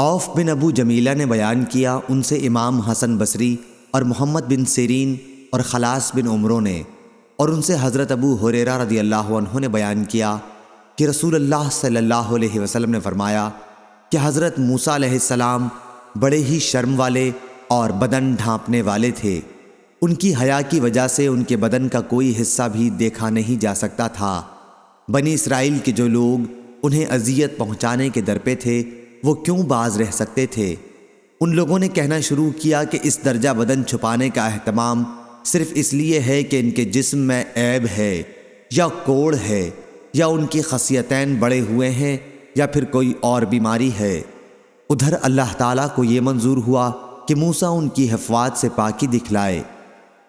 اوف بن ابو جمیلہ نے بیان کیا ان سے امام حسن بصری اور محمد بن سیرین اور خلاص بن عمروں نے، اور ان سے حضرت ابو حریرہ رضی اللہ عنہ نے بیان کیا کہ رسول اللہ صلی اللہ علیہ وسلم نے فرمایا کہ حضرت موسیٰ علیہ السلام بڑے ہی شرم والے اور بدن ڈھانپنے والے تھے۔ ان کی حیا کی وجہ سے ان کے بدن کا کوئی حصہ بھی دیکھا نہیں جا سکتا تھا۔ بنی اسرائیل کے جو لوگ انہیں اذیت پہنچانے کے در پہ تھے وہ کیوں باز رہ سکتے تھے؟ ان لوگوں نے کہنا شروع کیا کہ اس درجہ بدن چھپانے کا اہتمام صرف اس لیے ہے کہ ان کے جسم میں عیب ہے، یا کوڑ ہے، یا ان کی خصیتین بڑے ہوئے ہیں، یا پھر کوئی اور بیماری ہے۔ ادھر اللہ تعالیٰ کو یہ منظور ہوا کہ موسیٰ ان کی حفوات سے پاکی دکھلائے۔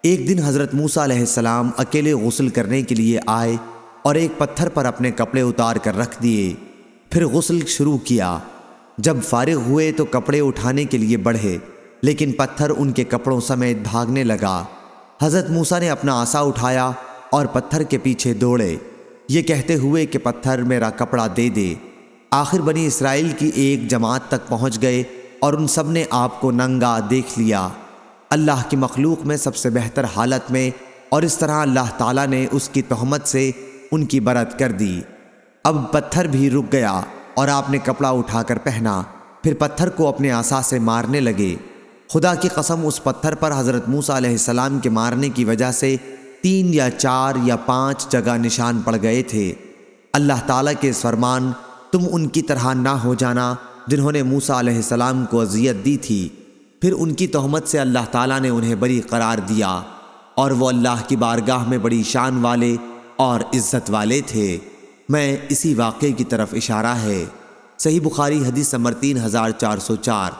ایک دن حضرت موسیٰ علیہ السلام اکیلے غسل کرنے کے لیے آئے اور ایک پتھر پر اپنے کپڑے اتار کر رکھ دیے۔ پھر غسل شروع کیا۔ جب فارغ ہوئے تو کپڑے اٹھانے کے لیے بڑھے، لیکن پتھر ان کے کپڑوں سمیت بھاگنے لگا۔ حضرت موسیٰ نے اپنا آسا اٹھایا اور پتھر کے پیچھے دوڑے۔ یہ کہتے ہوئے کہ پتھر میرا کپڑا دے دے۔ آخر بنی اسرائیل کی ایک جماعت تک پہنچ گئے اور ان سب نے آپ کو ننگا دیکھ لیا۔ اللہ کی مخلوق میں سب سے بہتر حالت میں اور اس طرح اللہ تعالیٰ نے اس کی تہمت سے ان کی برت کر دی۔ اب پتھر بھی رک گیا۔ اور آپ نے کپڑا اٹھا کر پہنا، پھر پتھر کو اپنے آسا سے مارنے لگے۔ خدا کی قسم، اس پتھر پر حضرت موسیٰ علیہ السلام کے مارنے کی وجہ سے تین یا چار یا پانچ جگہ نشان پڑ گئے تھے۔ اللہ تعالیٰ کے فرمان، تم ان کی طرح نہ ہو جانا جنہوں نے موسیٰ علیہ السلام کو اذیت دی تھی۔ پھر ان کی تہمت سے اللہ تعالیٰ نے انہیں بری قرار دیا اور وہ اللہ کی بارگاہ میں بڑی شان والے اور عزت والے تھے۔ میں اسی واقعے کی طرف اشارہ ہے۔ صحیح بخاری حدیث نمبر تین ہزار چار سو چار۔